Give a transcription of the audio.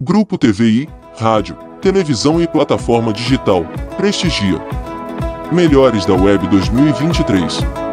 Grupo TVI, rádio, televisão e plataforma digital. Prestigia. Melhores da Web 2023.